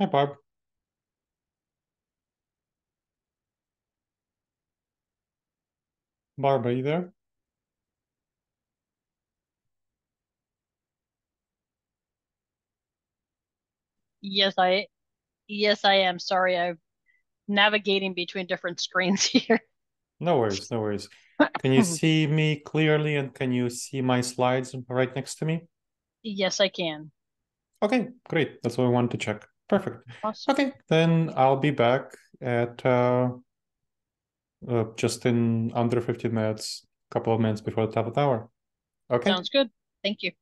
Hi, Barb. Barb, are you there? Yes, I yes, I am. Sorry, I'm navigating between different screens here. No worries, no worries. Can you see me clearly and can you see my slides right next to me? Yes, I can. Okay, great. That's what I wanted to check. Perfect. Awesome. Okay, then I'll be back at uh, uh, just in under 15 minutes, a couple of minutes before the top of the hour. Okay. Sounds good. Thank you.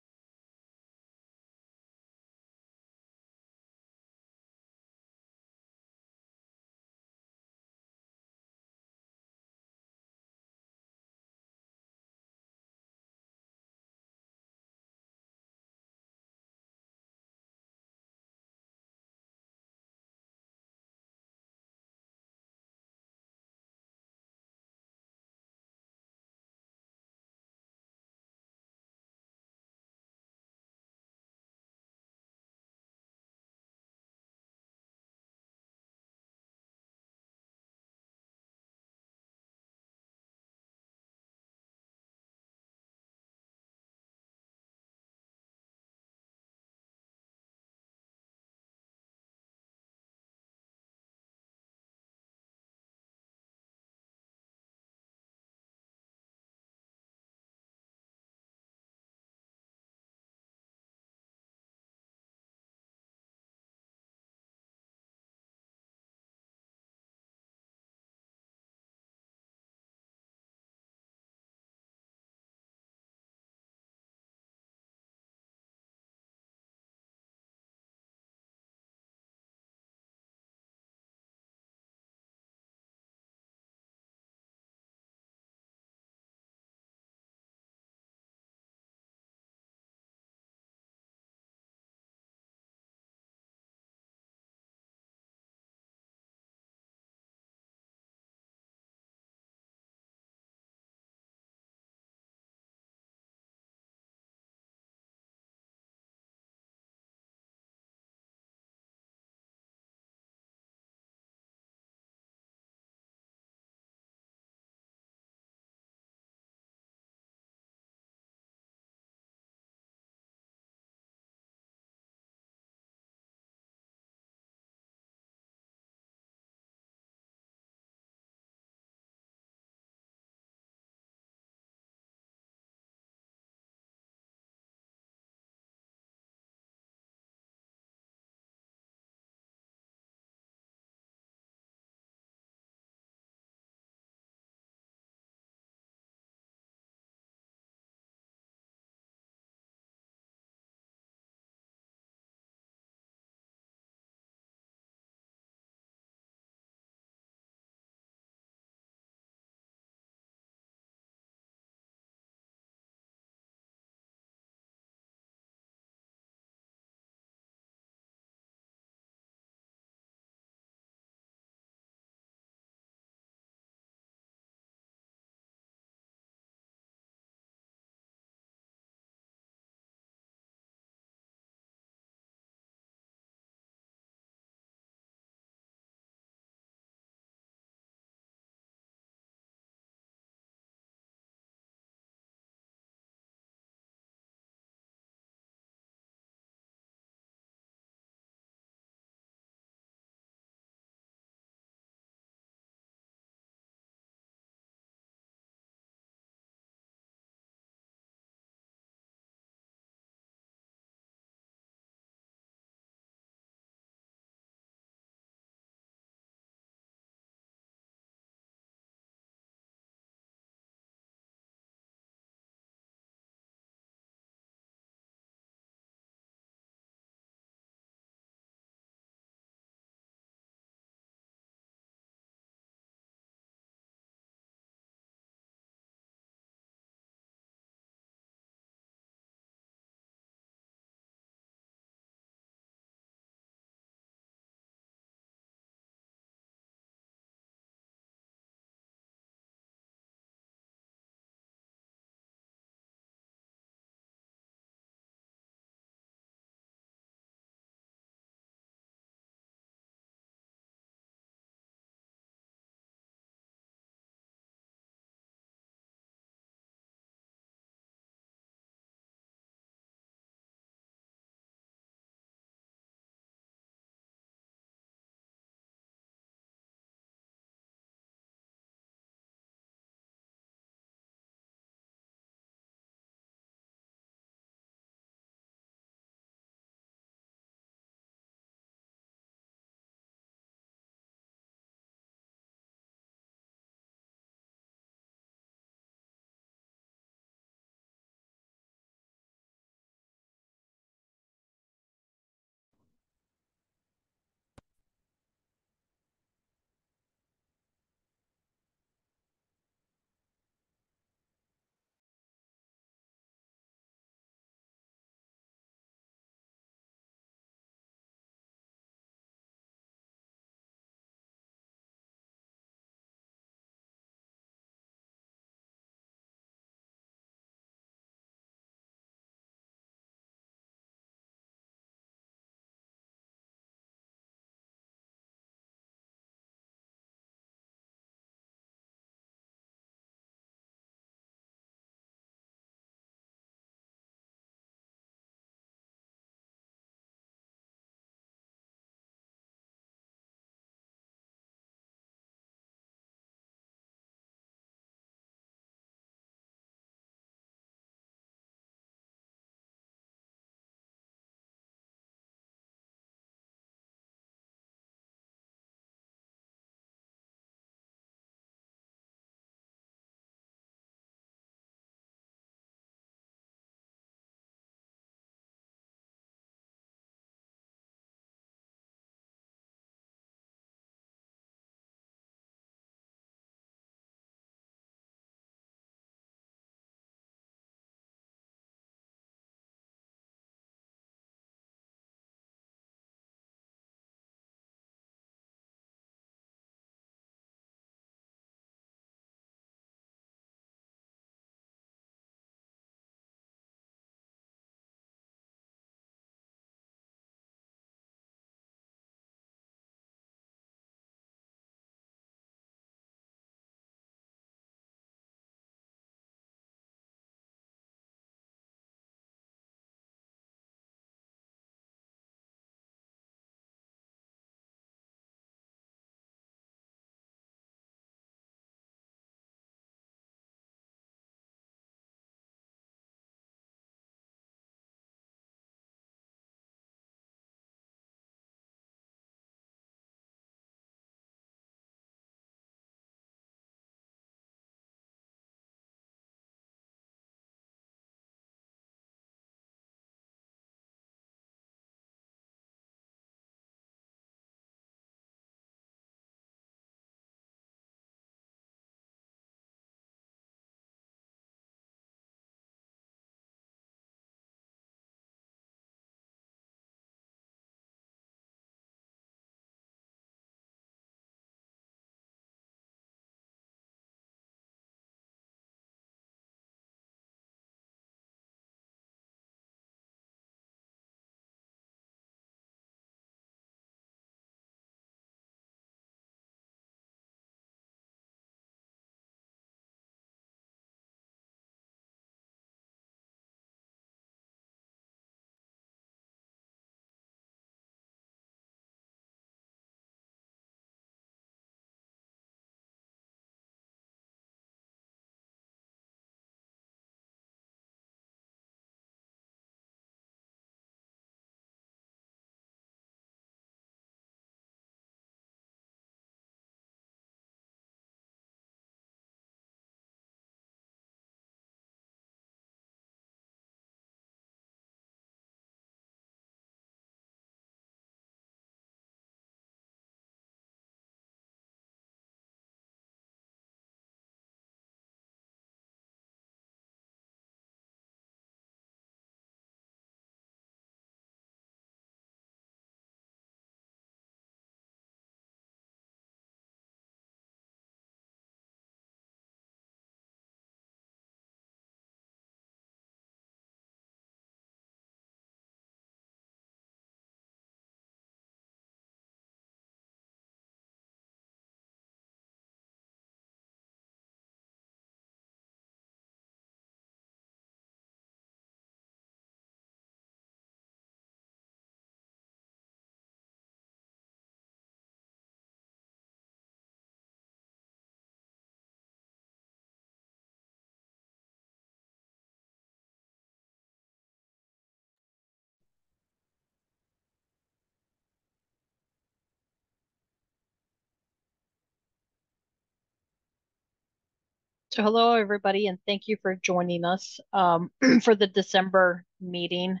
So hello, everybody, and thank you for joining us um, for the December meeting.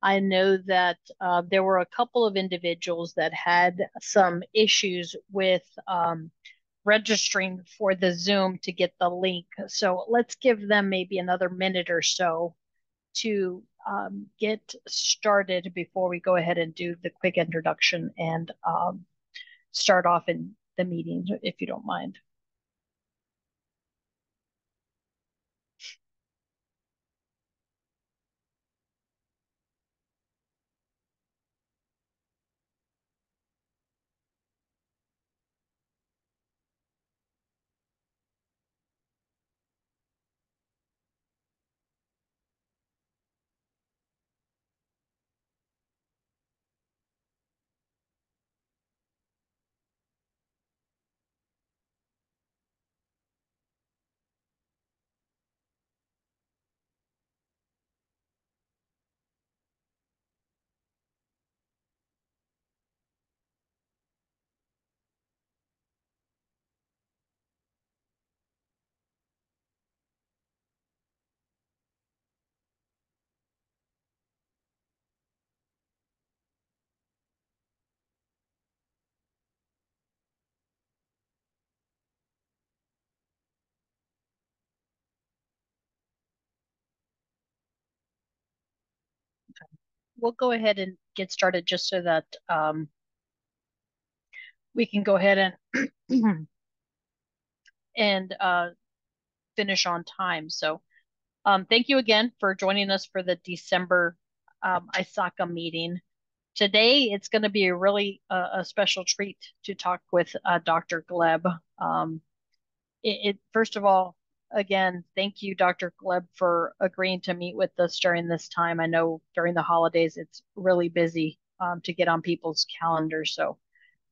I know that uh, there were a couple of individuals that had some issues with um, registering for the Zoom to get the link. So let's give them maybe another minute or so to um, get started before we go ahead and do the quick introduction and um, start off in the meeting, if you don't mind. We'll go ahead and get started just so that um, we can go ahead and and uh, finish on time. So um, thank you again for joining us for the December um, ISACA meeting. Today, it's going to be a really uh, a special treat to talk with uh, Dr. Gleb. Um, it, it, first of all, again, thank you, Dr. Gleb, for agreeing to meet with us during this time. I know during the holidays it's really busy um, to get on people's calendars, so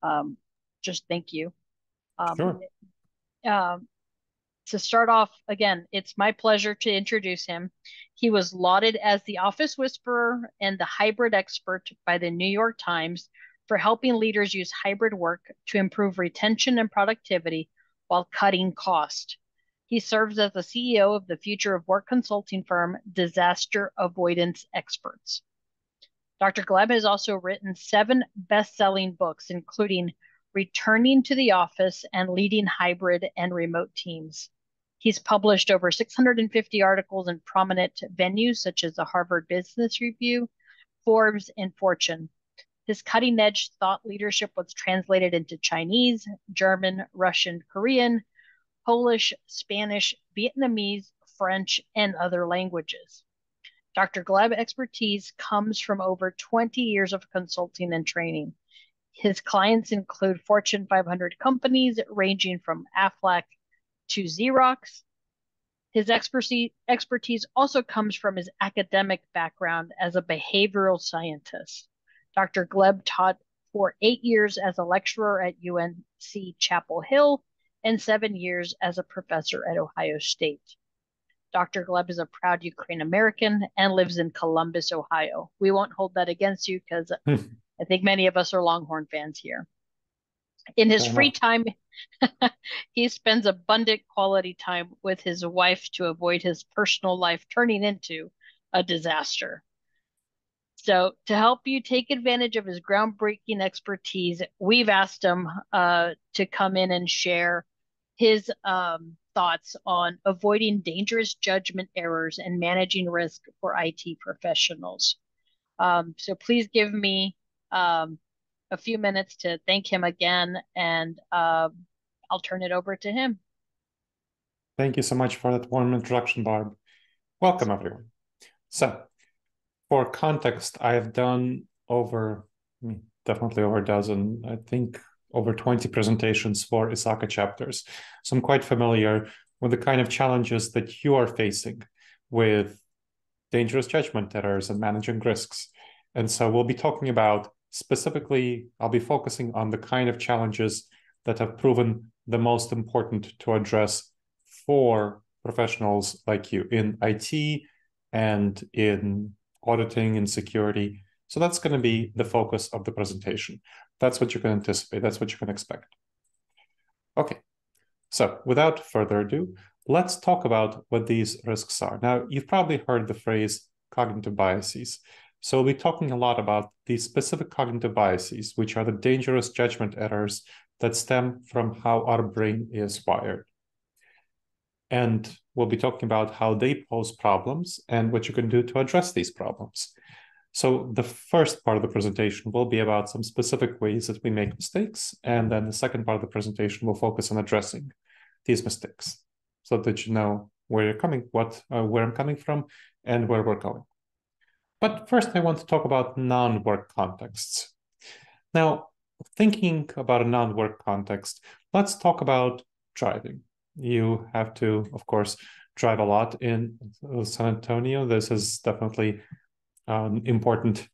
um, just thank you. Um, sure. Um, to start off, again, it's my pleasure to introduce him. He was lauded as the office whisperer and the hybrid expert by the New York Times for helping leaders use hybrid work to improve retention and productivity while cutting cost. He serves as the CEO of the future of work consulting firm Disaster Avoidance Experts. Dr. Gleb has also written seven best selling books, including Returning to the Office and Leading Hybrid and Remote Teams. He's published over 650 articles in prominent venues such as the Harvard Business Review, Forbes, and Fortune. His cutting edge thought leadership was translated into Chinese, German, Russian, Korean, Polish, Spanish, Vietnamese, French, and other languages. Dr. Gleb expertise comes from over 20 years of consulting and training. His clients include Fortune 500 companies ranging from Aflac to Xerox. His expertise, expertise also comes from his academic background as a behavioral scientist. Dr. Gleb taught for eight years as a lecturer at UNC Chapel Hill and seven years as a professor at Ohio State. Dr. Gleb is a proud Ukraine American and lives in Columbus, Ohio. We won't hold that against you because I think many of us are Longhorn fans here. In his free time, he spends abundant quality time with his wife to avoid his personal life turning into a disaster. So, to help you take advantage of his groundbreaking expertise, we've asked him uh, to come in and share his um, thoughts on avoiding dangerous judgment errors and managing risk for IT professionals. Um, so please give me um, a few minutes to thank him again, and uh, I'll turn it over to him. Thank you so much for that warm introduction, Barb. Welcome, everyone. So, for context, I have done over, definitely over a dozen, I think over 20 presentations for ISACA chapters. So I'm quite familiar with the kind of challenges that you are facing with dangerous judgment errors and managing risks. And so we'll be talking about specifically, I'll be focusing on the kind of challenges that have proven the most important to address for professionals like you in IT and in auditing and security. So that's going to be the focus of the presentation. That's what you can anticipate. That's what you can expect. Okay. So without further ado, let's talk about what these risks are. Now, you've probably heard the phrase cognitive biases. So we'll be talking a lot about these specific cognitive biases, which are the dangerous judgment errors that stem from how our brain is wired. And we'll be talking about how they pose problems and what you can do to address these problems. So the first part of the presentation will be about some specific ways that we make mistakes. And then the second part of the presentation will focus on addressing these mistakes so that you know where you're coming, what, uh, where I'm coming from and where we're going. But first I want to talk about non-work contexts. Now, thinking about a non-work context, let's talk about driving. You have to, of course, drive a lot in San Antonio. This is definitely an important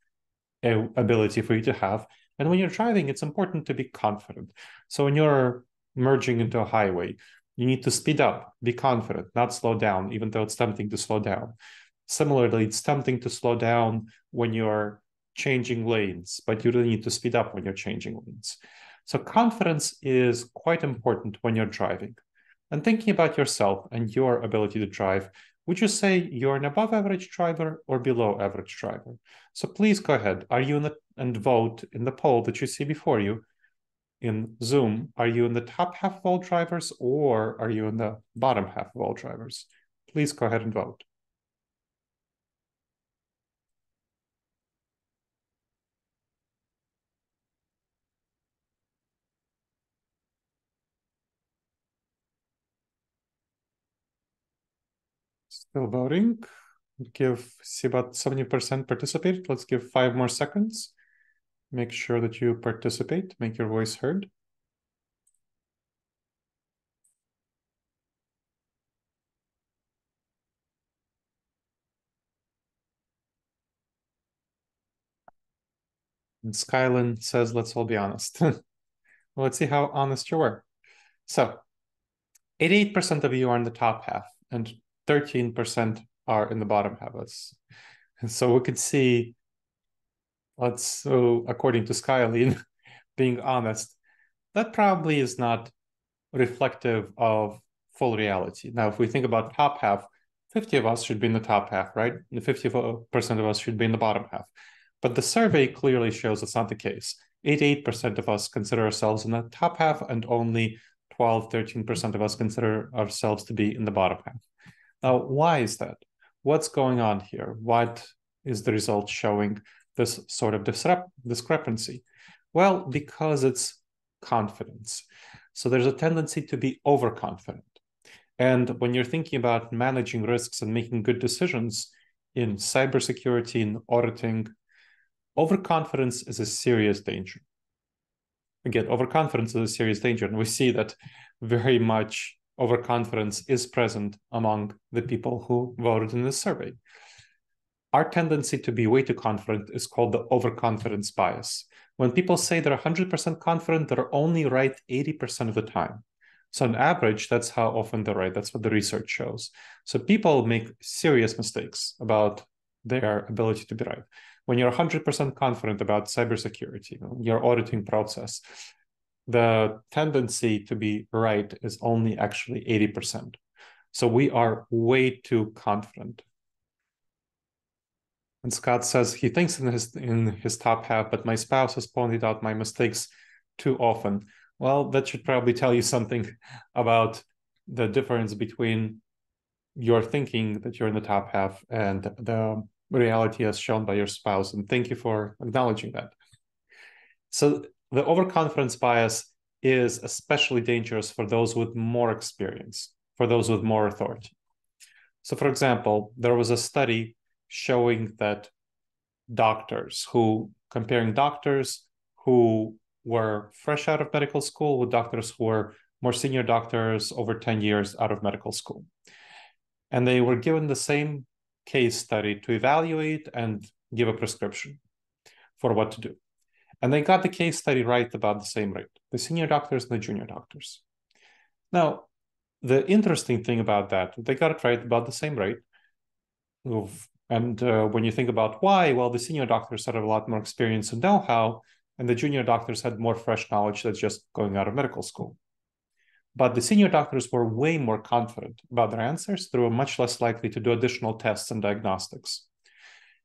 uh, ability for you to have. And when you're driving, it's important to be confident. So when you're merging into a highway, you need to speed up, be confident, not slow down, even though it's tempting to slow down. Similarly, it's tempting to slow down when you're changing lanes, but you really need to speed up when you're changing lanes. So confidence is quite important when you're driving. And thinking about yourself and your ability to drive, would you say you're an above average driver or below average driver? So please go ahead. Are you in the and vote in the poll that you see before you in Zoom? Are you in the top half of all drivers or are you in the bottom half of all drivers? Please go ahead and vote. Still voting. Give, see about 70% participated. Let's give five more seconds. Make sure that you participate, make your voice heard. And Skylin says, let's all be honest. well, let's see how honest you were. So 88% of you are in the top half and 13% are in the bottom half. And so we could see, let's so according to Skylin, being honest, that probably is not reflective of full reality. Now, if we think about top half, 50 of us should be in the top half, right? And 50% of us should be in the bottom half. But the survey clearly shows it's not the case. 88% of us consider ourselves in the top half, and only 12, 13% of us consider ourselves to be in the bottom half. Now, why is that? What's going on here? What is the result showing this sort of discrepancy? Well, because it's confidence. So there's a tendency to be overconfident. And when you're thinking about managing risks and making good decisions in cybersecurity, in auditing, overconfidence is a serious danger. Again, overconfidence is a serious danger. And we see that very much overconfidence is present among the people who voted in this survey. Our tendency to be way too confident is called the overconfidence bias. When people say they're 100% confident, they're only right 80% of the time. So, on average, that's how often they're right. That's what the research shows. So, people make serious mistakes about their ability to be right. When you're 100% confident about cybersecurity, your auditing process, the tendency to be right is only actually 80%. So we are way too confident. And Scott says he thinks in his in his top half, but my spouse has pointed out my mistakes too often. Well, that should probably tell you something about the difference between your thinking that you're in the top half and the reality as shown by your spouse. And thank you for acknowledging that. So the overconfidence bias is especially dangerous for those with more experience, for those with more authority. So, for example, there was a study showing that doctors who, comparing doctors who were fresh out of medical school with doctors who were more senior doctors over 10 years out of medical school. And they were given the same case study to evaluate and give a prescription for what to do. And they got the case study right about the same rate the senior doctors and the junior doctors. Now, the interesting thing about that, they got it right about the same rate. And uh, when you think about why, well, the senior doctors had a lot more experience and know how, and the junior doctors had more fresh knowledge that's just going out of medical school. But the senior doctors were way more confident about their answers. They were much less likely to do additional tests and diagnostics.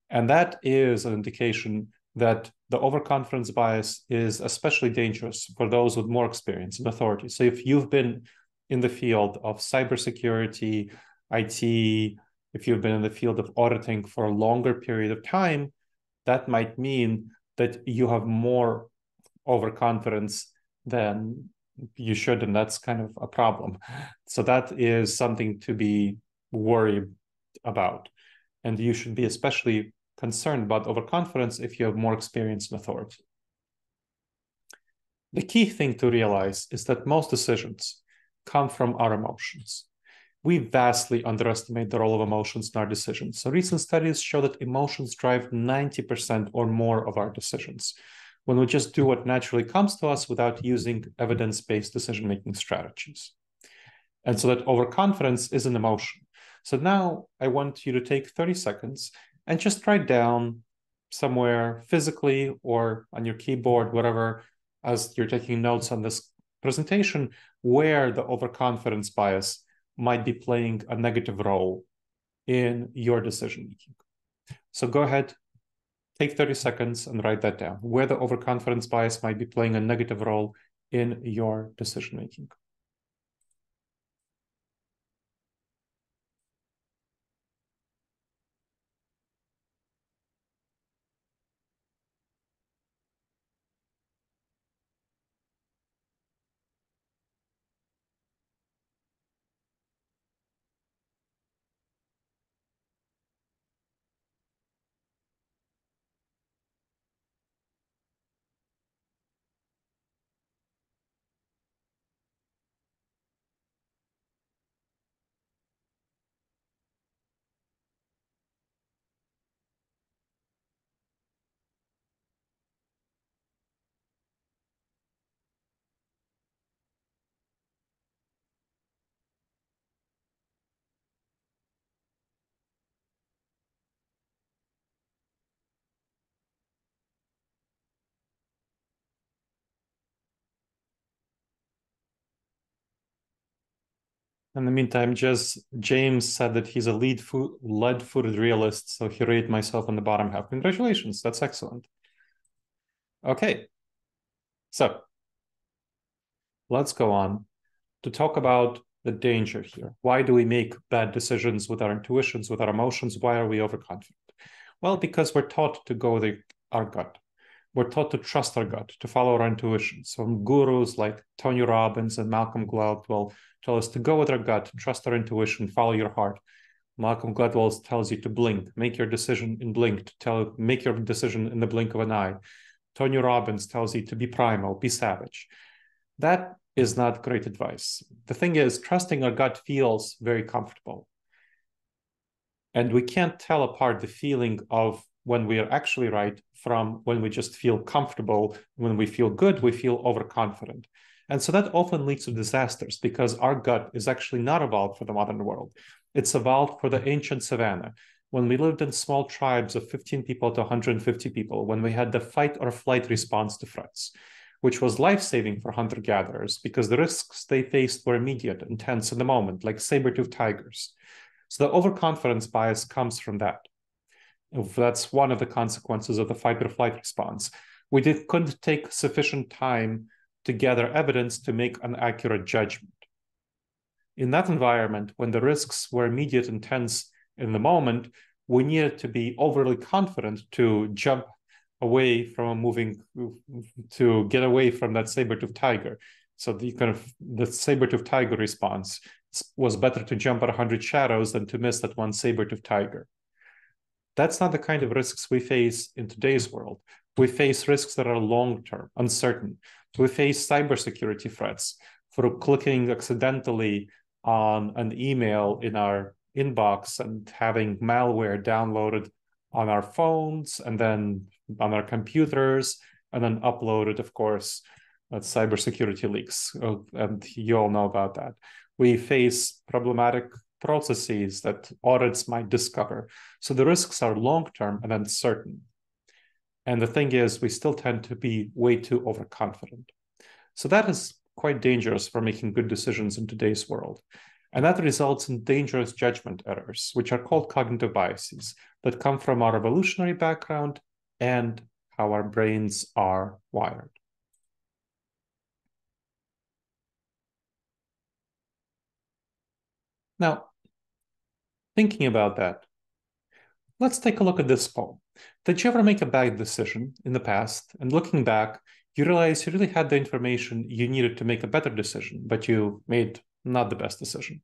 And that is an indication that the overconfidence bias is especially dangerous for those with more experience and authority. So if you've been in the field of cybersecurity, IT, if you've been in the field of auditing for a longer period of time, that might mean that you have more overconfidence than you should, and that's kind of a problem. So that is something to be worried about. And you should be especially concerned about overconfidence if you have more experience and authority. The key thing to realize is that most decisions come from our emotions. We vastly underestimate the role of emotions in our decisions. So, recent studies show that emotions drive 90% or more of our decisions when we just do what naturally comes to us without using evidence based decision making strategies. And so, that overconfidence is an emotion. So, now I want you to take 30 seconds and just write down somewhere physically or on your keyboard, whatever, as you're taking notes on this presentation, where the overconfidence bias might be playing a negative role in your decision making. So go ahead, take 30 seconds and write that down, where the overconfidence bias might be playing a negative role in your decision making. In the meantime, just James said that he's a lead fo- lead-footed realist, so he rated myself on the bottom half. Congratulations, that's excellent. Okay, so let's go on to talk about the danger here. Why do we make bad decisions with our intuitions, with our emotions? Why are we overconfident? Well, because we're taught to go with our gut. We're taught to trust our gut, to follow our intuition. So gurus like Tony Robbins and Malcolm Gladwell tell us to go with our gut, trust our intuition, follow your heart. Malcolm Gladwell tells you to blink, make your decision in blink, tell make your decision in the blink of an eye. Tony Robbins tells you to be primal, be savage. That is not great advice. The thing is, trusting our gut feels very comfortable. And we can't tell apart the feeling of when we are actually right from when we just feel comfortable. When we feel good, we feel overconfident. And so that often leads to disasters because our gut is actually not evolved for the modern world. It's evolved for the ancient savannah. When we lived in small tribes of 15 people to 150 people, when we had the fight or flight response to threats, which was life saving for hunter gatherers because the risks they faced were immediate, intense in the moment, like saber toothed tigers. So the overconfidence bias comes from that. That's one of the consequences of the fight or flight response. We did, couldn't take sufficient time to gather evidence to make an accurate judgment. In that environment, when the risks were immediate and tense in the moment, we needed to be overly confident to jump away from a moving to get away from that saber-tooth tiger. So the kind of the saber-tooth tiger response was better to jump at 100 shadows than to miss that one saber-tooth tiger. That's not the kind of risks we face in today's world. We face risks that are long term, uncertain. We face cybersecurity threats for clicking accidentally on an email in our inbox and having malware downloaded on our phones and then on our computers and then uploaded, of course, uh, cybersecurity leaks. Uh, and you all know about that. We face problematic processes that audits might discover. So the risks are long term and uncertain. And the thing is, we still tend to be way too overconfident. So that is quite dangerous for making good decisions in today's world. And that results in dangerous judgment errors, which are called cognitive biases that come from our evolutionary background and how our brains are wired. Now, thinking about that, let's take a look at this poem. Did you ever make a bad decision in the past and looking back, you realize you really had the information you needed to make a better decision, but you made not the best decision?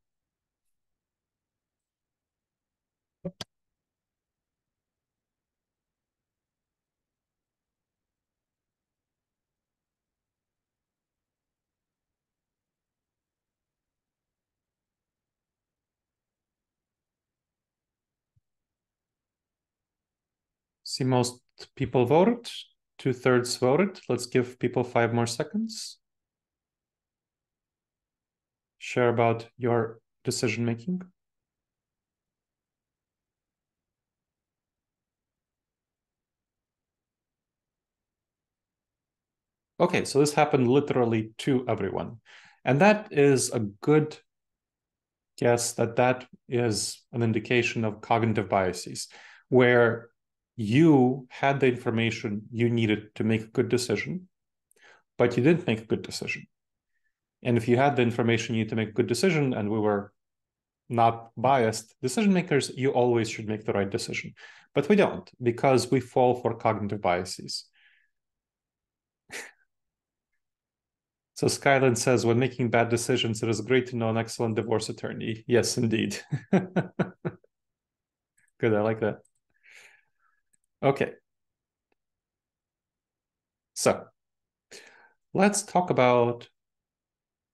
See, most people voted. Two thirds voted. Let's give people five more seconds. Share about your decision making. Okay, so this happened literally to everyone. And that is a good guess that that is an indication of cognitive biases, where you had the information you needed to make a good decision, but you didn't make a good decision. And if you had the information you need to make a good decision and we were not biased decision makers, you always should make the right decision. But we don't because we fall for cognitive biases. so Skyland says, when making bad decisions, it is great to know an excellent divorce attorney. Yes, indeed. Good, I like that. Okay. So let's talk about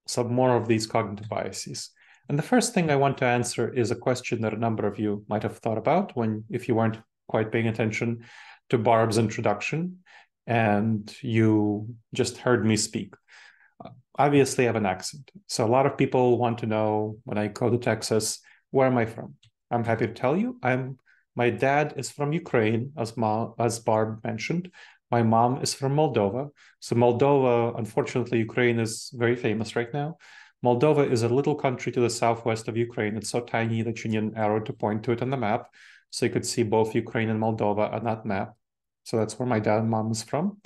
some more of these cognitive biases. And the first thing I want to answer is a question that a number of you might have thought about when, if you weren't quite paying attention to Barb's introduction and you just heard me speak. Obviously, I have an accent. So a lot of people want to know when I go to Texas, where am I from? I'm happy to tell you, I'm my dad is from Ukraine, as, Ma, as Barb mentioned. My mom is from Moldova. So, Moldova, unfortunately, Ukraine is very famous right now. Moldova is a little country to the southwest of Ukraine. It's so tiny that you need an arrow to point to it on the map. So, you could see both Ukraine and Moldova on that map. So, that's where my dad and mom is from.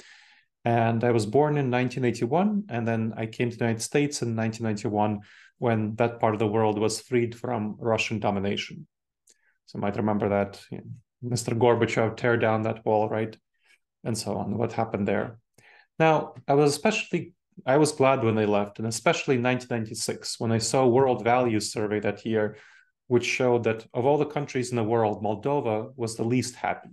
And I was born in 1981. And then I came to the United States in 1991 when that part of the world was freed from Russian domination. So might remember that you know, Mr. Gorbachev tear down that wall, right? And so on, what happened there. Now, I was especially I was glad when they left, and especially 1996, when I saw World Values Survey that year, which showed that of all the countries in the world, Moldova was the least happy,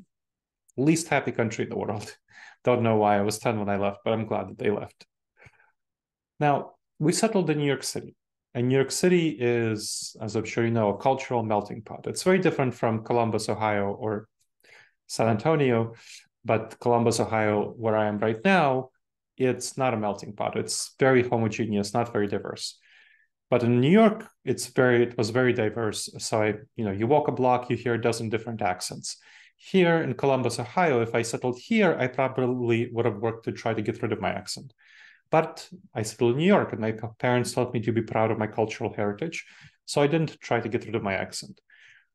least happy country in the world. Don't know why I was 10 when I left, but I'm glad that they left. Now, we settled in New York City. And New York City is, as I'm sure you know, a cultural melting pot. It's very different from Columbus, Ohio, or San Antonio. But Columbus, Ohio, where I am right now, it's not a melting pot. It's very homogeneous, not very diverse. But in New York, it's very it was very diverse. So I, you know, you walk a block, you hear a dozen different accents. Here in Columbus, Ohio, if I settled here, I probably would have worked to try to get rid of my accent. But I settled in New York, and my parents taught me to be proud of my cultural heritage. So I didn't try to get rid of my accent.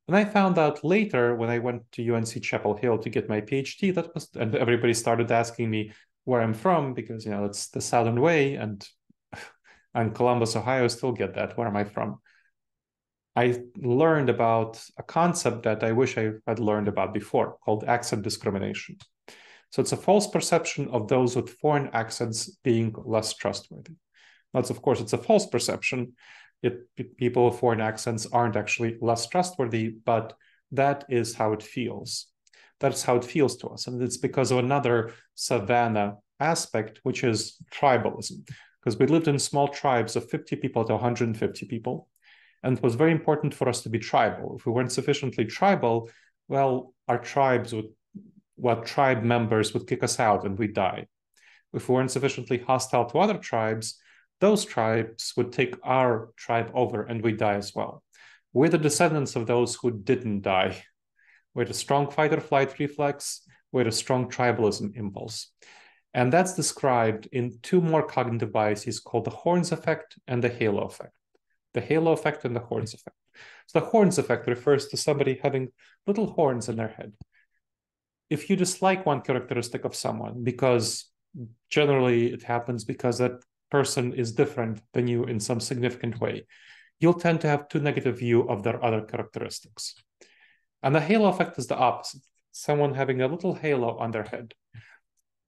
And I found out later when I went to UNC Chapel Hill to get my PhD, that was, and everybody started asking me where I'm from because, you know, it's the Southern way. And, and Columbus, Ohio still get that. Where am I from? I learned about a concept that I wish I had learned about before called accent discrimination. So it's a false perception of those with foreign accents being less trustworthy. That's, of course, it's a false perception. It, people with foreign accents aren't actually less trustworthy, but that is how it feels. That's how it feels to us. And it's because of another savannah aspect, which is tribalism. Because we lived in small tribes of 50 people to 150 people. And it was very important for us to be tribal. If we weren't sufficiently tribal, well, our tribes would what tribe members would kick us out and we'd die. If we weren't sufficiently hostile to other tribes, those tribes would take our tribe over and we'd die as well. We're the descendants of those who didn't die. We had a strong fight or flight reflex, we had a strong tribalism impulse. And that's described in two more cognitive biases called the horns effect and the halo effect. The halo effect and the horns effect. So the horns effect refers to somebody having little horns in their head. If you dislike one characteristic of someone, because generally it happens because that person is different than you in some significant way, you'll tend to have too negative view of their other characteristics. And the halo effect is the opposite. Someone having a little halo on their head.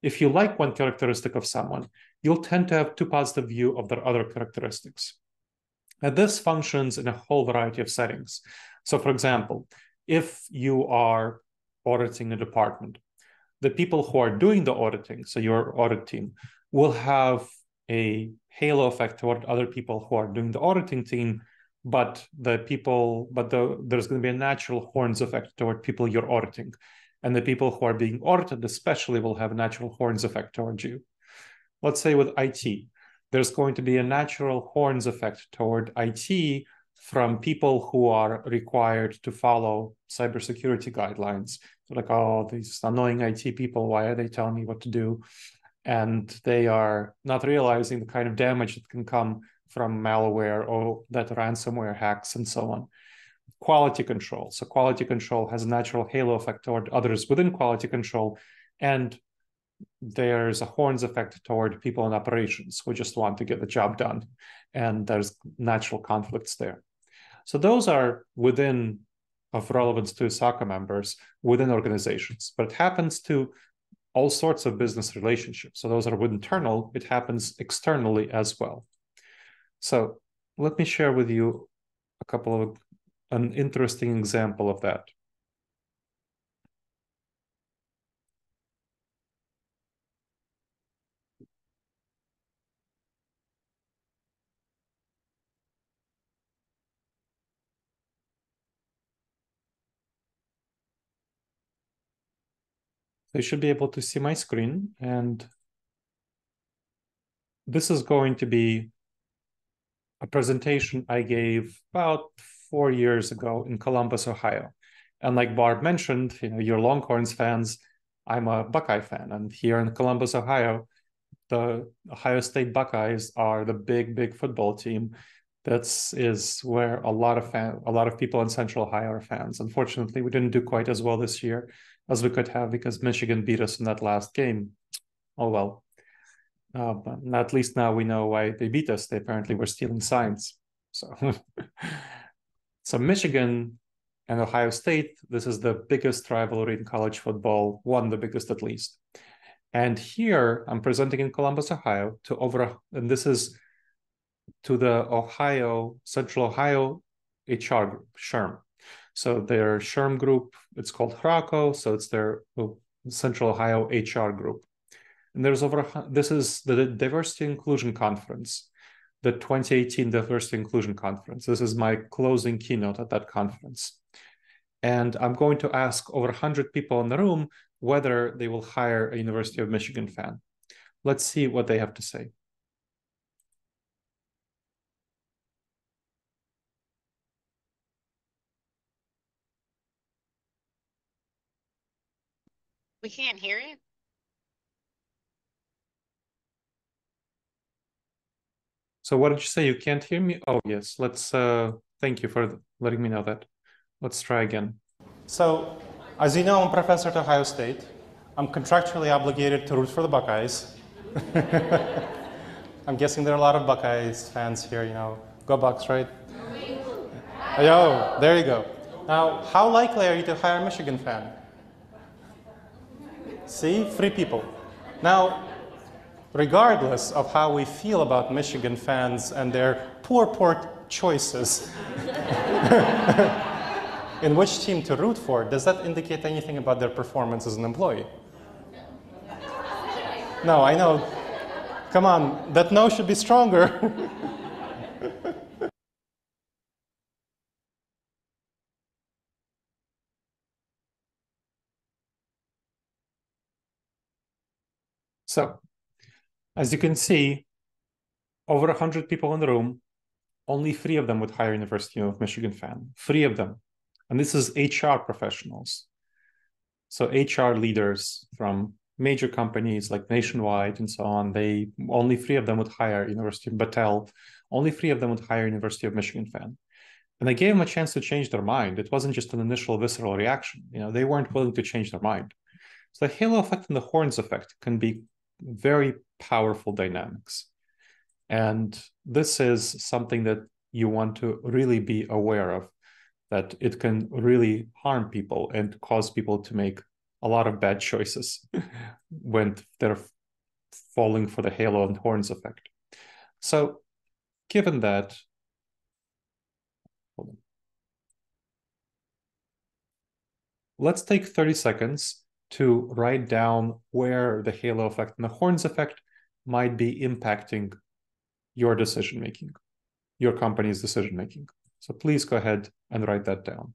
If you like one characteristic of someone, you'll tend to have too positive view of their other characteristics. And this functions in a whole variety of settings. So for example, if you are auditing a department, the people who are doing the auditing, so your audit team, will have a halo effect toward other people who are doing the auditing team but the people but the, there's going to be a natural horns effect toward people you're auditing. And the people who are being audited especially will have a natural horns effect towards you. Let's say with it there's going to be a natural horns effect toward it from people who are required to follow cybersecurity guidelines like oh these annoying it people why are they telling me what to do and they are not realizing the kind of damage that can come from malware or that ransomware hacks and so on. Quality control. So quality control has a natural halo effect toward others within quality control. And there's a horns effect toward people in operations who just want to get the job done. And there's natural conflicts there. So those are within of relevance to ISACA members within organizations, but it happens to all sorts of business relationships. So those are internal, it happens externally as well. So let me share with you a couple of an interesting example of that. You should be able to see my screen and this is going to be a presentation I gave about four years ago in Columbus, Ohio. And like Barb mentioned, you know, you're Longhorns fans. I'm a Buckeye fan, and here in Columbus, Ohio, the Ohio State Buckeyes are the big, big football team. That's is where a lot of fan, a lot of people in Central Ohio are fans. Unfortunately, we didn't do quite as well this year as we could have because Michigan beat us in that last game. Oh well. Uh, but at least now we know why they beat us. They apparently were stealing signs. So, so Michigan and Ohio State, this is the biggest rivalry in college football, one the biggest at least. And here I'm presenting in Columbus, Ohio, to over, and this is to the Ohio, Central Ohio HR group, SHRM. So their SHRM group, it's called HRACO, so it's their oh, Central Ohio HR group. And there's over, this is the Diversity Inclusion Conference, the 2018 Diversity Inclusion Conference. This is my closing keynote at that conference. And I'm going to ask over 100 people in the room whether they will hire a University of Michigan fan. Let's see what they have to say. We can't hear it. So what did you say? You can't hear me? Oh, yes. Let's, uh, thank you for letting me know that. Let's try again. So, as you know, I'm a professor at Ohio State. I'm contractually obligated to root for the Buckeyes. I'm guessing there are a lot of Buckeyes fans here, you know. Go Bucks, right? Yo, there you go. Now, how likely are you to hire a Michigan fan? See, free people. Now, regardless of how we feel about Michigan fans and their poor, poor choices in which team to root for, does that indicate anything about their performance as an employee? No, I know. Come on, that no should be stronger. so, as you can see, over 100 people in the room, only three of them would hire University of Michigan fan, three of them. And this is HR professionals. So HR leaders from major companies like Nationwide and so on, they only three of them would hire University of Battelle, only three of them would hire University of Michigan fan. And I gave them a chance to change their mind. It wasn't just an initial visceral reaction. You know, they weren't willing to change their mind. So the halo effect and the horns effect can be very powerful dynamics. And this is something that you want to really be aware of, that it can really harm people and cause people to make a lot of bad choices when they're falling for the halo and horns effect. So, given that, let's take 30 seconds to write down where the halo effect and the horns effect might be impacting your decision making, your company's decision making. So please go ahead and write that down.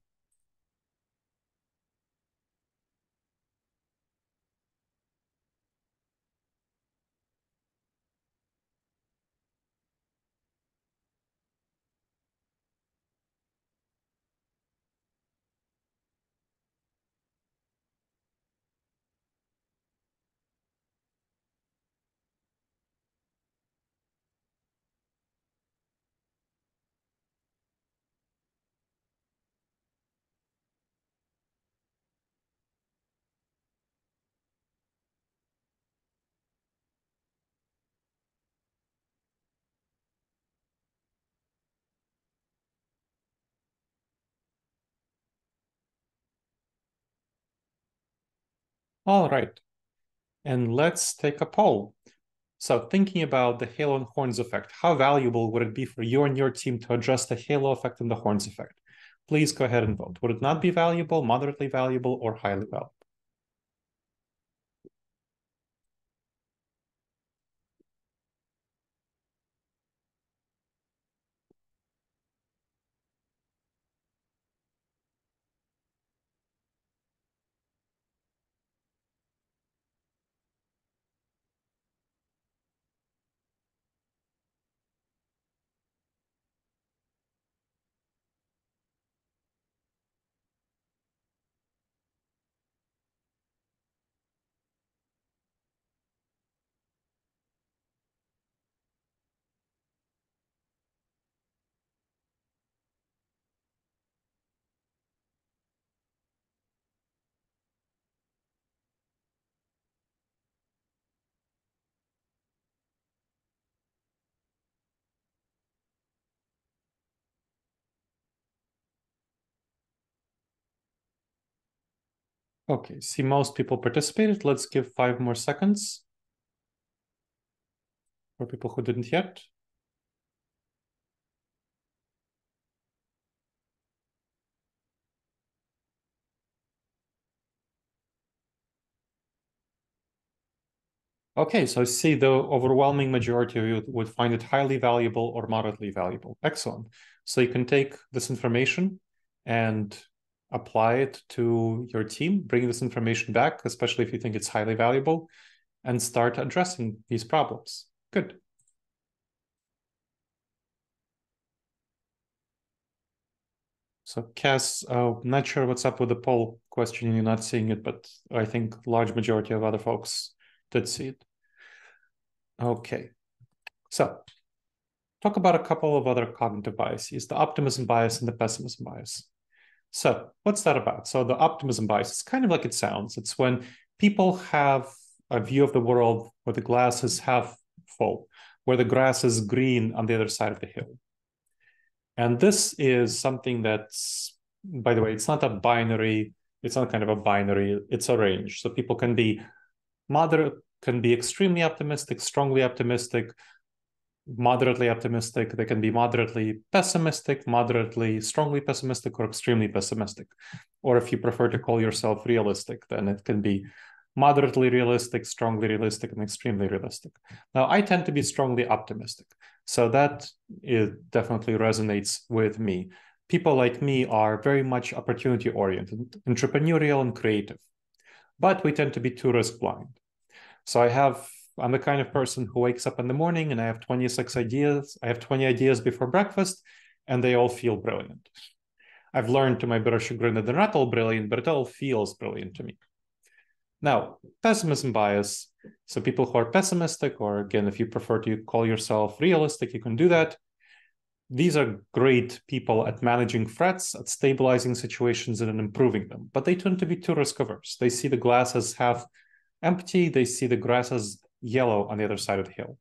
All right. And let's take a poll. So thinking about the halo and horns effect, how valuable would it be for you and your team to address the halo effect and the horns effect? Please go ahead and vote. Would it not be valuable, moderately valuable, or highly valuable? Okay, see most people participated. Let's give five more seconds for people who didn't yet. Okay, so I see the overwhelming majority of you would find it highly valuable or moderately valuable. Excellent. So you can take this information and apply it to your team, bring this information back, especially if you think it's highly valuable, and start addressing these problems. Good. So Cass, uh, not sure what's up with the poll question. You're not seeing it, but I think large majority of other folks did see it. Okay. So talk about a couple of other cognitive biases, the optimism bias and the pessimism bias. So, what's that about? So, the optimism bias is kind of like it sounds. It's when people have a view of the world where the glass is half full, where the grass is green on the other side of the hill. And this is something that's, by the way, it's not a binary, it's not kind of a binary, it's a range. So, people can be moderate, can be extremely optimistic, strongly optimistic, moderately optimistic, they can be moderately pessimistic, moderately strongly pessimistic, or extremely pessimistic. Or if you prefer to call yourself realistic, then it can be moderately realistic, strongly realistic, and extremely realistic. Now, I tend to be strongly optimistic. So that it definitely resonates with me. People like me are very much opportunity oriented, entrepreneurial, and creative. But we tend to be too risk blind. So I have I'm the kind of person who wakes up in the morning and I have 26 ideas. I have 20 ideas before breakfast, and they all feel brilliant. I've learned to my bitter chagrin that they're not all brilliant, but it all feels brilliant to me. Now, pessimism bias. So people who are pessimistic, or again, if you prefer to call yourself realistic, you can do that. These are great people at managing threats, at stabilizing situations and improving them, but they tend to be too risk averse. They see the glass as half empty, they see the grass as yellow on the other side of the hill.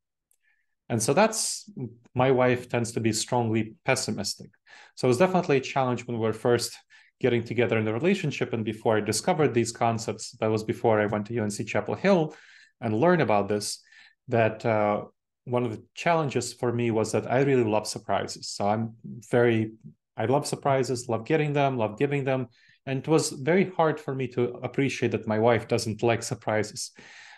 And so that's my wife tends to be strongly pessimistic. So it was definitely a challenge when we were first getting together in the relationship. And before I discovered these concepts, that was before I went to UNC Chapel Hill and learned about this, that uh, one of the challenges for me was that I really love surprises. So I'm very, I love surprises, love getting them, love giving them. And it was very hard for me to appreciate that my wife doesn't like surprises.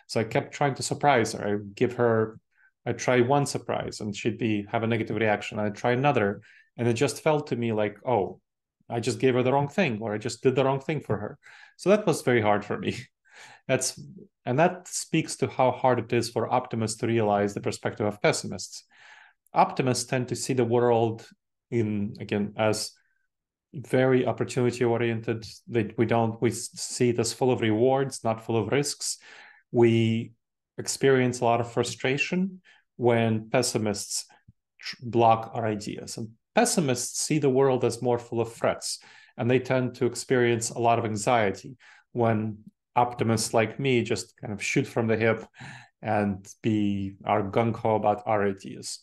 So I kept trying to surprise her. I give her, I try one surprise and she'd be have a negative reaction. I'd try another. And it just felt to me like, oh, I just gave her the wrong thing or I just did the wrong thing for her. So that was very hard for me. That's and that speaks to how hard it is for optimists to realize the perspective of pessimists. Optimists tend to see the world in again as very opportunity oriented. That we don't we see it as full of rewards, not full of risks. We experience a lot of frustration when pessimists block our ideas. And pessimists see the world as more full of threats, and they tend to experience a lot of anxiety when optimists like me just kind of shoot from the hip and be our gung ho about our ideas.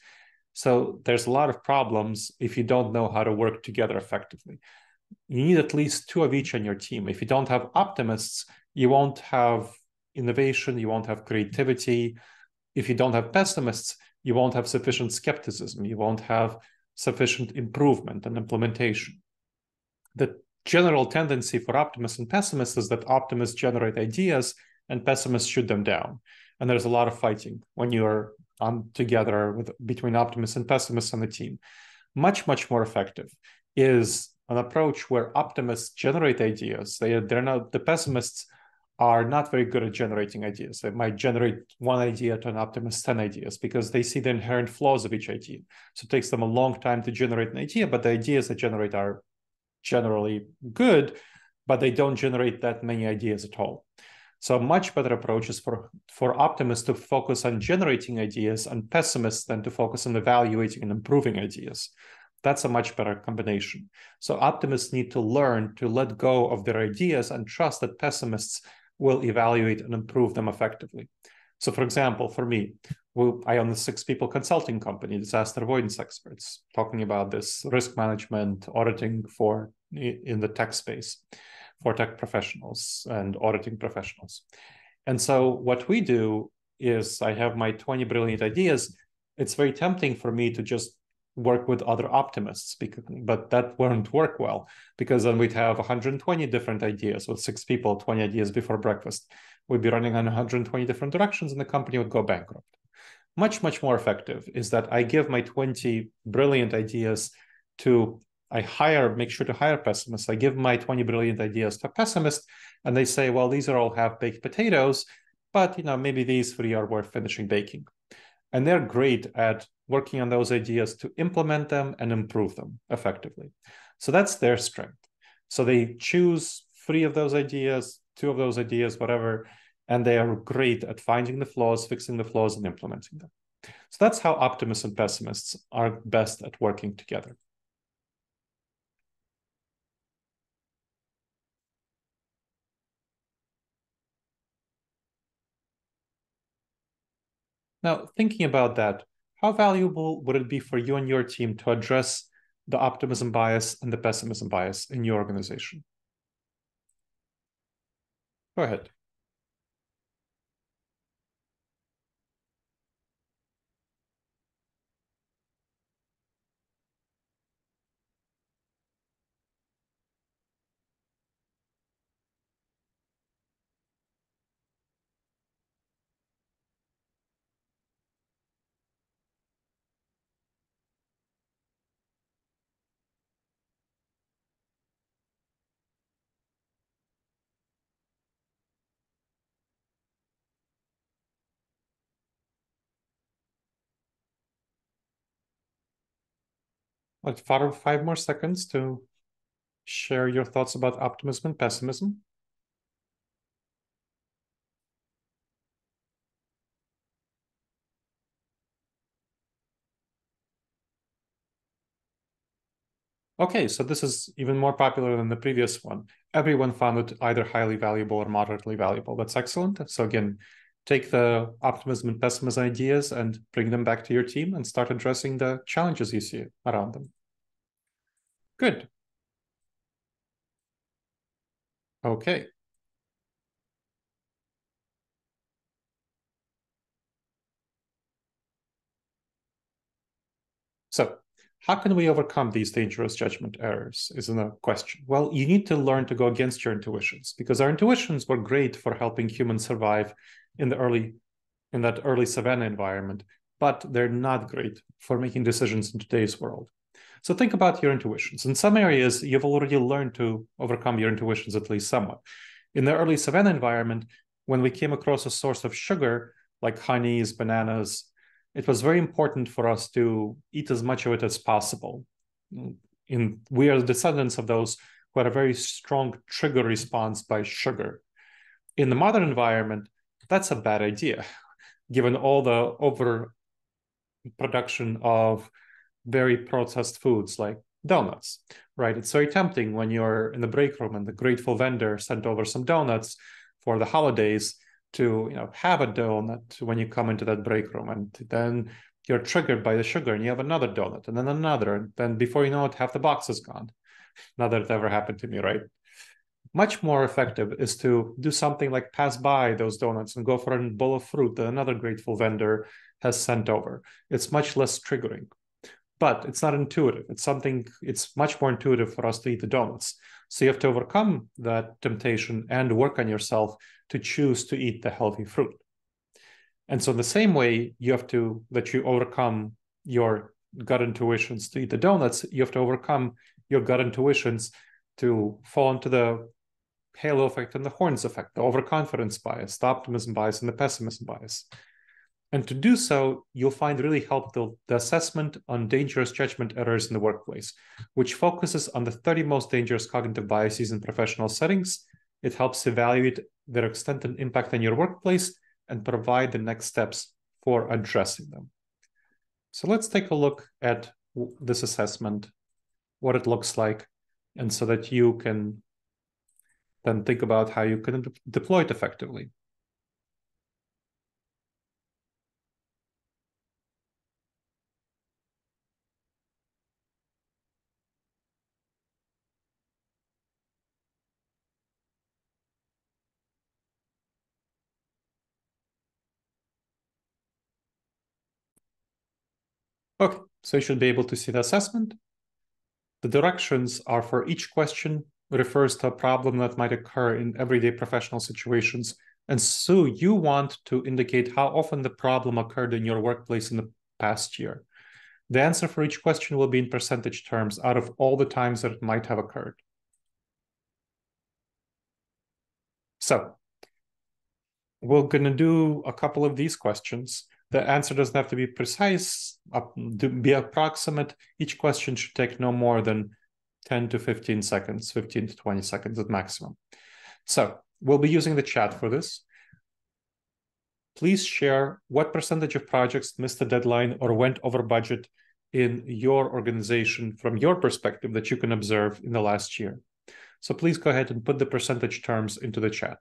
So there's a lot of problems if you don't know how to work together effectively. You need at least two of each on your team. If you don't have optimists, you won't have innovation, you won't have creativity. If you don't have pessimists, you won't have sufficient skepticism, you won't have sufficient improvement and implementation. The general tendency for optimists and pessimists is that optimists generate ideas and pessimists shoot them down. And there's a lot of fighting when you're on together with between optimists and pessimists on the team. Much, much more effective is an approach where optimists generate ideas. They they're not the pessimists are not very good at generating ideas. They might generate one idea to an optimist 10 ideas because they see the inherent flaws of each idea. So it takes them a long time to generate an idea, but the ideas they generate are generally good, but they don't generate that many ideas at all. So a much better approach is for, for optimists to focus on generating ideas and pessimists than to focus on evaluating and improving ideas. That's a much better combination. So optimists need to learn to let go of their ideas and trust that pessimists will evaluate and improve them effectively. So for example, for me, I own a six people consulting company, disaster avoidance experts, talking about this risk management, auditing for in the tech space for tech professionals and auditing professionals. And so what we do is I have my 20 brilliant ideas. It's very tempting for me to just work with other optimists because, but that won't work well because then we'd have 120 different ideas with six people 20 ideas before breakfast. We'd be running on 120 different directions and the company would go bankrupt. Much much more effective is that i give my 20 brilliant ideas to i hire make sure to hire pessimists. I give my 20 brilliant ideas to a pessimist and they say well these are all half baked potatoes but you know maybe these three are worth finishing baking. And they're great at working on those ideas to implement them and improve them effectively so that's their strength so they choose three of those ideas two of those ideas whatever and they are great at finding the flaws, fixing the flaws, and implementing them. So that's how optimists and pessimists are best at working together. Now, thinking about that, how valuable would it be for you and your team to address the optimism bias and the pessimism bias in your organization? Go ahead. like five, five more seconds to share your thoughts about optimism and pessimism. Okay, so this is even more popular than the previous one. Everyone found it either highly valuable or moderately valuable. That's excellent. So again, take the optimism and pessimism ideas and bring them back to your team and start addressing the challenges you see around them. Good. Okay. So how can we overcome these dangerous judgment errors is a question. Well, you need to learn to go against your intuitions because our intuitions were great for helping humans survive in the early in that early savanna environment, but they're not great for making decisions in today's world. So think about your intuitions. In some areas, you've already learned to overcome your intuitions at least somewhat. In the early savanna environment, when we came across a source of sugar like honeys, bananas, it was very important for us to eat as much of it as possible. In we are the descendants of those who had a very strong trigger response by sugar. In the modern environment, that's a bad idea, given all the over production of very processed foods like donuts, right? It's very tempting when you're in the break room and the grateful vendor sent over some donuts for the holidays to you know have a donut when you come into that break room and then you're triggered by the sugar and you have another donut and then another and then before you know it half the box is gone not that it ever happened to me right much more effective is to do something like pass by those donuts and go for a bowl of fruit that another grateful vendor has sent over. It's much less triggering but it's not intuitive. It's something it's much more intuitive for us to eat the donuts. So you have to overcome that temptation and work on yourself to choose to eat the healthy fruit. And so the same way you have to that you overcome your gut intuitions to eat the donuts, you have to overcome your gut intuitions to fall into the halo effect and the horns effect, the overconfidence bias, the optimism bias, and the pessimism bias. And to do so, you'll find really helpful the assessment on dangerous judgment errors in the workplace, which focuses on the 30 most dangerous cognitive biases in professional settings. It helps evaluate their extent and impact on your workplace and provide the next steps for addressing them. So let's take a look at this assessment, what it looks like, and so that you can then think about how you can deploy it effectively. Okay, so you should be able to see the assessment. The directions are for each question refers to a problem that might occur in everyday professional situations. And so you want to indicate how often the problem occurred in your workplace in the past year. The answer for each question will be in percentage terms out of all the times that it might have occurred. So we're going to do a couple of these questions the answer doesn't have to be precise, be approximate. Each question should take no more than 10 to 15 seconds, 15 to 20 seconds at maximum. So we'll be using the chat for this. Please share what percentage of projects missed the deadline or went over budget in your organization from your perspective that you can observe in the last year. So please go ahead and put the percentage terms into the chat.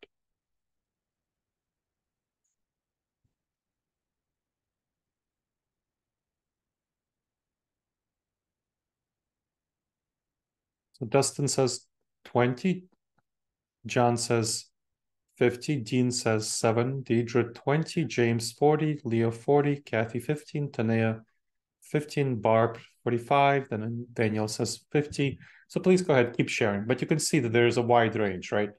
So Dustin says 20. John says 50. Dean says 7. Deidre 20. James 40. Leo 40. Kathy 15. Tanea 15. Barb 45. Then Daniel says 50. So please go ahead, keep sharing. But you can see that there's a wide range, right?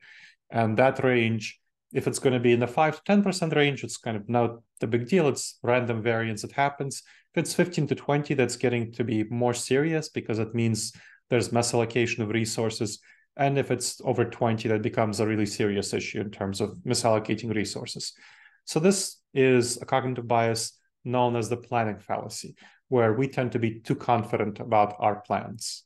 And that range, if it's going to be in the 5 to 10% range, it's kind of not the big deal. It's random variance that happens. If it's 15 to 20, that's getting to be more serious because it means there's misallocation of resources. And if it's over 20, that becomes a really serious issue in terms of misallocating resources. So this is a cognitive bias known as the planning fallacy, where we tend to be too confident about our plans.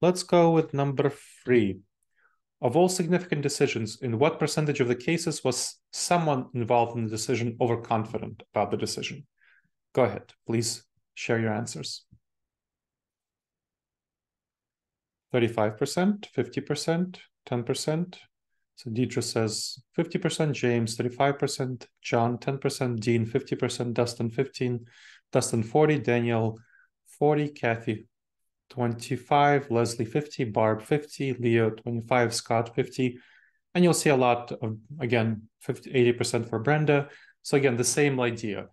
Let's go with number three. Of all significant decisions, in what percentage of the cases was someone involved in the decision overconfident about the decision? Go ahead, please Share your answers. 35%, 50%, 10%. So Deidre says 50%, James 35%, John 10%, Dean 50%, Dustin 15, Dustin 40, Daniel 40, Kathy 25, Leslie 50, Barb 50, Leo 25, Scott 50. And you'll see a lot of, again, 50, 80% for Brenda. So again, the same idea.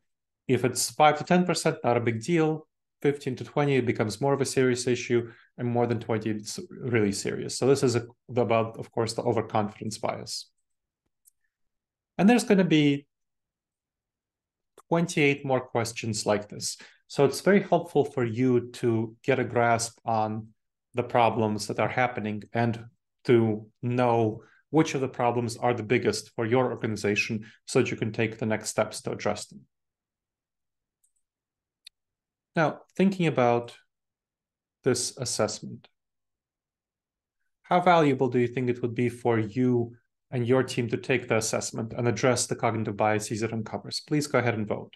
If it's 5 to 10%, not a big deal. 15 to 20, it becomes more of a serious issue. And more than 20, it's really serious. So this is a, about, of course, the overconfidence bias. And there's going to be 28 more questions like this. So it's very helpful for you to get a grasp on the problems that are happening and to know which of the problems are the biggest for your organization so that you can take the next steps to address them. Now, thinking about this assessment, how valuable do you think it would be for you and your team to take the assessment and address the cognitive biases it uncovers? Please go ahead and vote.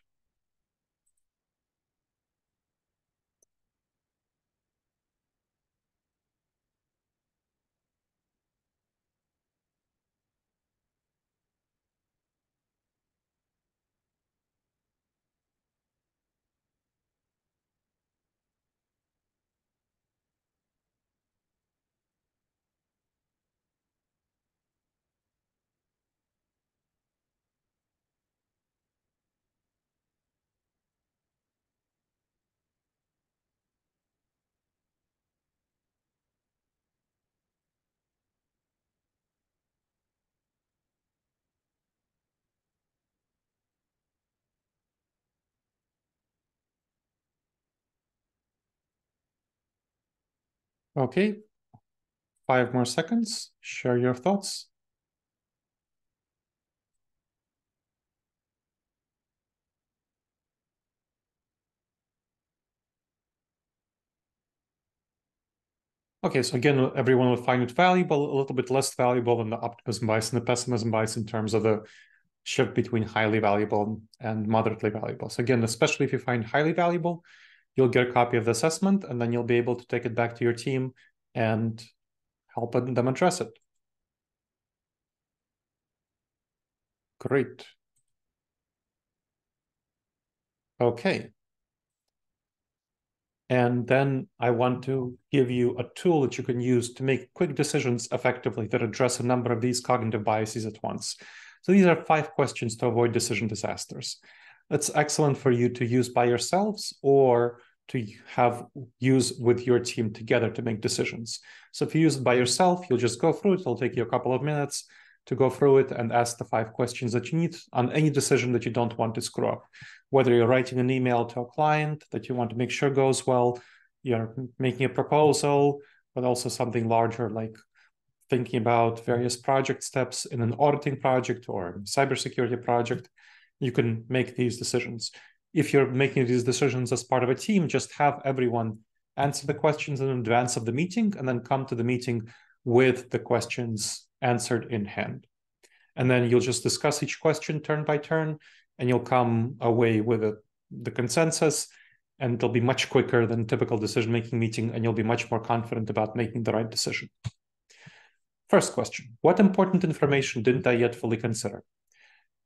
Okay, five more seconds. Share your thoughts. Okay, so again, everyone will find it valuable, a little bit less valuable than the optimism bias and the pessimism bias in terms of the shift between highly valuable and moderately valuable. So again, especially if you find highly valuable, you'll get a copy of the assessment and then you'll be able to take it back to your team and help them address it. Great. Okay. And then I want to give you a tool that you can use to make quick decisions effectively that address a number of these cognitive biases at once. So these are five questions to avoid decision disasters. It's excellent for you to use by yourselves or to have use with your team together to make decisions. So if you use it by yourself, you'll just go through it. It'll take you a couple of minutes to go through it and ask the five questions that you need on any decision that you don't want to screw up. Whether you're writing an email to a client that you want to make sure goes well, you're making a proposal, but also something larger like thinking about various project steps in an auditing project or cybersecurity project, you can make these decisions if you're making these decisions as part of a team, just have everyone answer the questions in advance of the meeting and then come to the meeting with the questions answered in hand. And then you'll just discuss each question turn by turn, and you'll come away with a, the consensus, and it'll be much quicker than typical decision making meeting, and you'll be much more confident about making the right decision. First question What important information didn't I yet fully consider?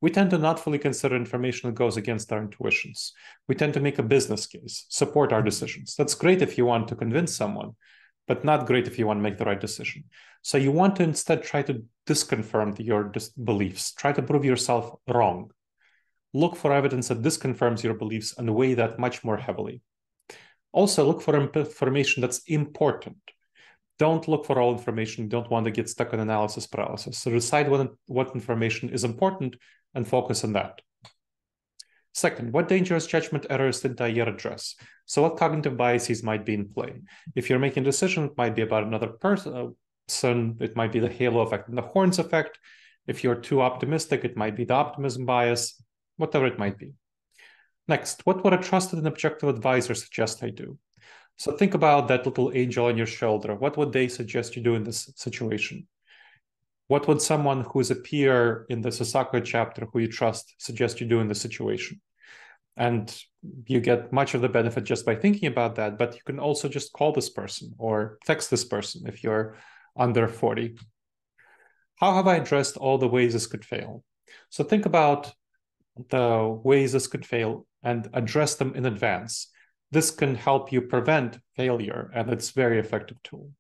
We tend to not fully consider information that goes against our intuitions. We tend to make a business case, support our decisions. That's great if you want to convince someone, but not great if you want to make the right decision. So you want to instead try to disconfirm your dis- beliefs, try to prove yourself wrong. Look for evidence that disconfirms your beliefs and weigh that much more heavily. Also, look for information that's important. Don't look for all information. Don't want to get stuck in analysis paralysis. So decide what, what information is important and focus on that. Second, what dangerous judgment errors did I yet address? So, what cognitive biases might be in play? If you're making a decision, it might be about another person. It might be the halo effect and the horns effect. If you're too optimistic, it might be the optimism bias, whatever it might be. Next, what would a trusted and objective advisor suggest I do? So think about that little angel on your shoulder. What would they suggest you do in this situation? What would someone who is a peer in the ISACA chapter who you trust suggest you do in the situation? and you get much of the benefit just by thinking about that. But you can also just call this person or text this person if you're under 40. How have I addressed all the ways this could fail? So think about the ways this could fail and address them in advance. This can help you prevent failure, and it's a very effective tool.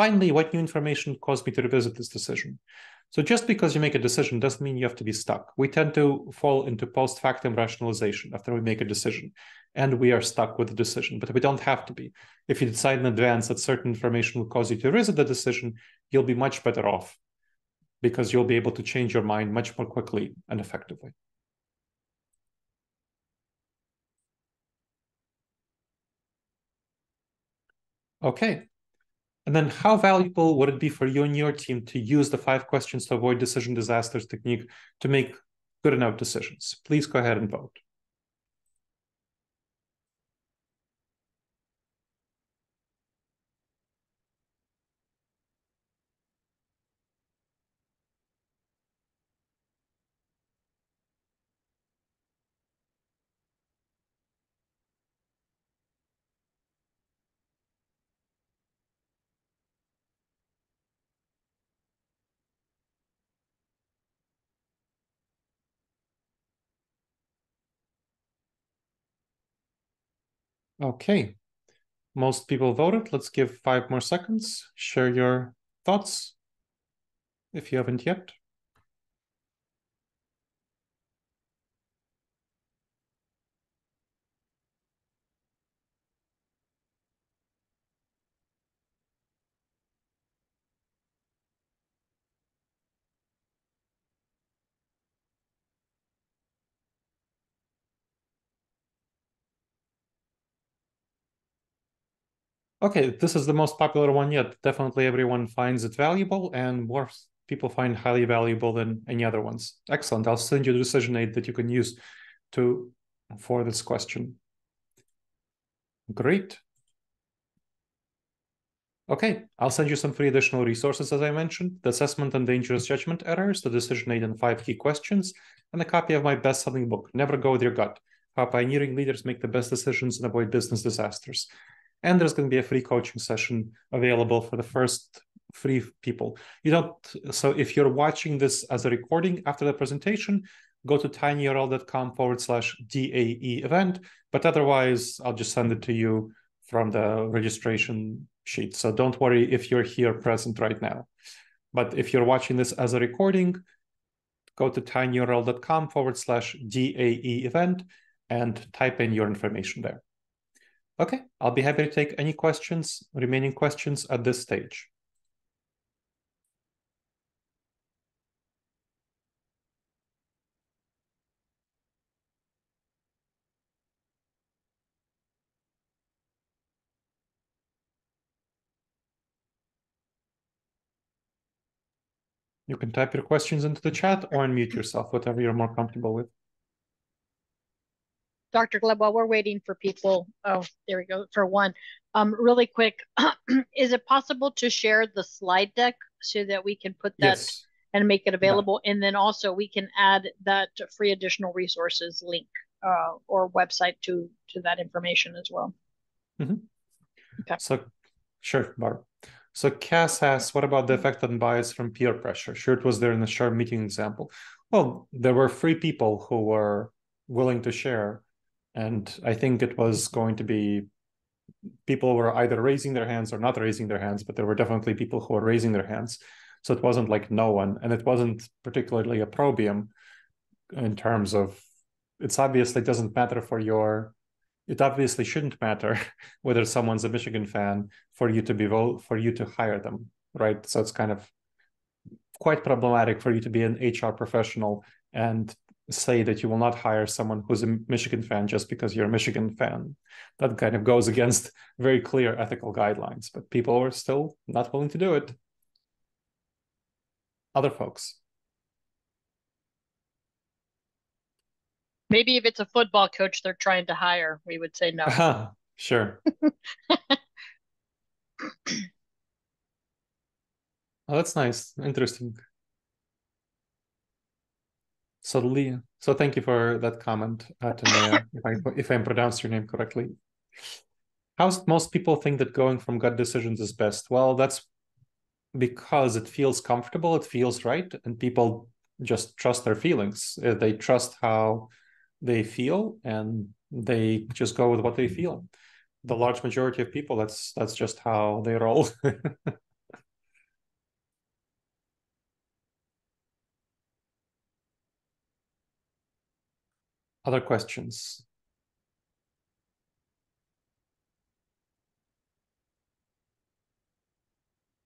Finally, what new information caused me to revisit this decision? So just because you make a decision doesn't mean you have to be stuck. We tend to fall into post factum rationalization after we make a decision, and we are stuck with the decision, but we don't have to be. If you decide in advance that certain information will cause you to revisit the decision, you'll be much better off because you'll be able to change your mind much more quickly and effectively. Okay. And then how valuable would it be for you and your team to use the five questions to avoid decision disasters technique to make good enough decisions? Please go ahead and vote. Okay. Most people voted. Let's give five more seconds. Share your thoughts if you haven't yet. Okay, this is the most popular one yet. Definitely everyone finds it valuable and more people find highly valuable than any other ones. Excellent. I'll send you the decision aid that you can use to for this question. Great. Okay, I'll send you some free additional resources, as I mentioned, the assessment on dangerous judgment errors, the decision aid and five key questions, and a copy of my best-selling book, Never Go With Your Gut, How Pioneering Leaders Make the Best Decisions and Avoid Business Disasters and there's going to be a free coaching session available for the first three people. You don't so if you're watching this as a recording after the presentation, go to tinyurl.com forward slash DAE event. But otherwise, I'll just send it to you from the registration sheet. So don't worry if you're here present right now. But if you're watching this as a recording, go to tinyurl.com forward slash DAE event and type in your information there. Okay, I'll be happy to take any questions, remaining questions at this stage. You can type your questions into the chat or unmute yourself, whatever you're more comfortable with. Dr. Gleb, while we're waiting for people, oh, there we go, for one, um, really quick, is it possible to share the slide deck so that we can put that Yes, and make it available? And then also we can add that free additional resources link uh, or website to to that information as well. Okay. So sure, Barb. So Cass asks, what about the effect on bias from peer pressure? Sure, it was there in the SHRM meeting example. Well, there were three people who were willing to share and I think it was going to be people were either raising their hands or not raising their hands, but there were definitely people who were raising their hands. So it wasn't like no one, and it wasn't particularly a opprobrium in terms of it's obviously doesn't matter for your it obviously shouldn't matter whether someone's a Michigan fan for you to be vote for you to hire them, right? So it's kind of quite problematic for you to be an HR professional and say that you will not hire someone who's a Michigan fan just because you're a Michigan fan. That kind of goes against very clear ethical guidelines, but people are still not willing to do it. Other folks. Maybe if it's a football coach they're trying to hire, we would say no. Uh-huh. Sure. oh, that's nice. Interesting. So Leah, so thank you for that comment, Tanea, if I if I pronounced your name correctly. How most people think that going from gut decisions is best? Well, that's because it feels comfortable, it feels right, and people just trust their feelings. Uh, they trust how they feel, and they just go with what they feel. The large majority of people, that's that's just how they roll. Other questions?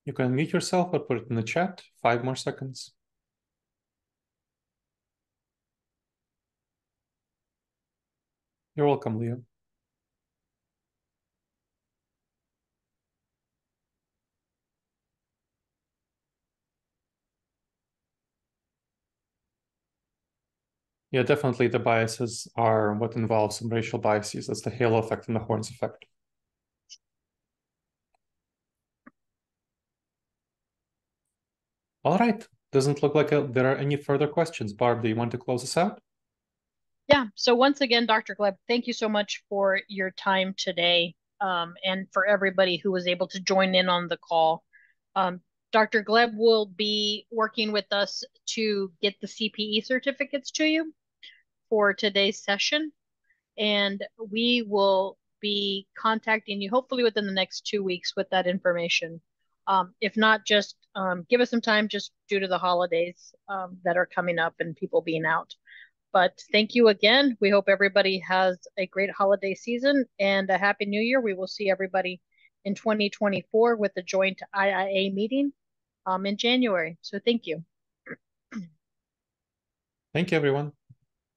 You can mute yourself or put it in the chat. Five more seconds. You're welcome, Leo. Yeah, definitely the biases are what involves some racial biases. That's the halo effect and the horns effect. All right. Doesn't look like a, there are any further questions. Barb, do you want to close us out? Yeah. So once again, Dr. Gleb, thank you so much for your time today um, and for everybody who was able to join in on the call. Um, Dr. Gleb will be working with us to get the CPE certificates to you for today's session. And we will be contacting you hopefully within the next two weeks with that information. Um, if not, just um, give us some time just due to the holidays um, that are coming up and people being out. But thank you again. We hope everybody has a great holiday season and a happy new year. We will see everybody in 2024 with the joint IIA meeting um, in January. So thank you. Thank you, everyone.